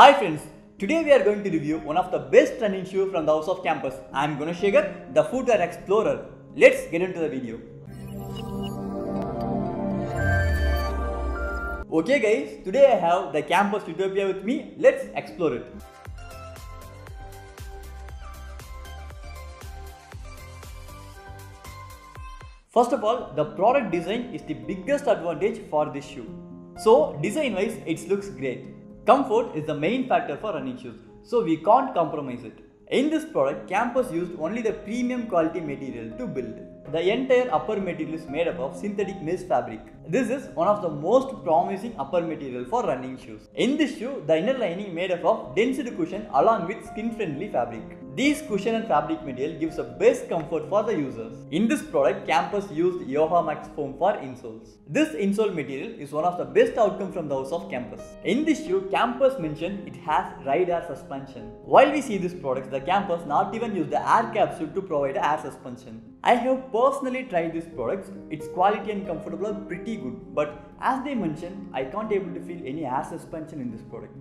Hi friends, today we are going to review one of the best running shoe from the house of campus. I am Gunashekhar, the Footwear Explorer. Let's get into the video. Okay guys, today I have the Campus Utopia with me. Let's explore it. First of all, the product design is the biggest advantage for this shoe. So, design wise, it looks great. Comfort is the main factor for running shoes, so we can't compromise it. In this product, Campus used only the premium quality material to build. The entire upper material is made up of synthetic mesh fabric. This is one of the most promising upper material for running shoes. In this shoe, the inner lining made up of density cushion along with skin friendly fabric. These cushion and fabric material gives the best comfort for the users. In this product, Campus used Yoha Max foam for insoles. This insole material is one of the best outcome from the house of Campus. In this shoe, Campus mentioned it has ride air suspension. While we see this product, the Campus not even use the air capsule to provide air suspension. I have personally tried these products. Its quality and comfortable are pretty good, but as they mentioned, I can't able to feel any air suspension in this product.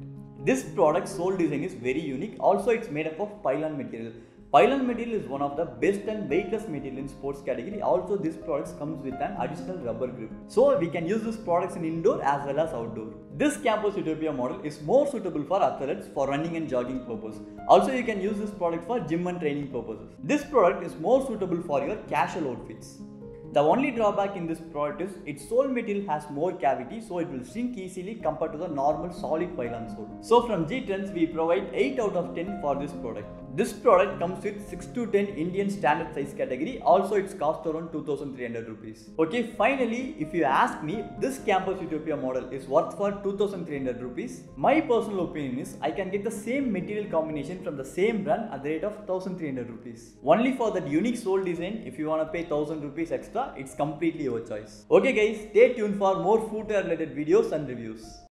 This product sole design is very unique. Also, it's made up of phylon material. Phylon material is one of the best and weightless material in sports category. Also, this product comes with an additional rubber grip. So, we can use this products in indoor as well as outdoor. This Campus Utopia model is more suitable for athletes for running and jogging purpose. Also, you can use this product for gym and training purposes. This product is more suitable for your casual outfits. The only drawback in this product is its sole material has more cavity so it will shrink easily compared to the normal solid phylon sole. So from GTrendz we provide 8 out of 10 for this product. This product comes with 6 to 10 Indian standard size category also it's cost around 2300 rupees. Okay finally if you ask me this Campus Utopia model is worth for 2300 rupees. My personal opinion is I can get the same material combination from the same brand at the rate of 1300 rupees. Only for that unique sole design if you want to pay 1000 rupees extra it's completely your choice. Okay guys, stay tuned for more footwear related videos and reviews.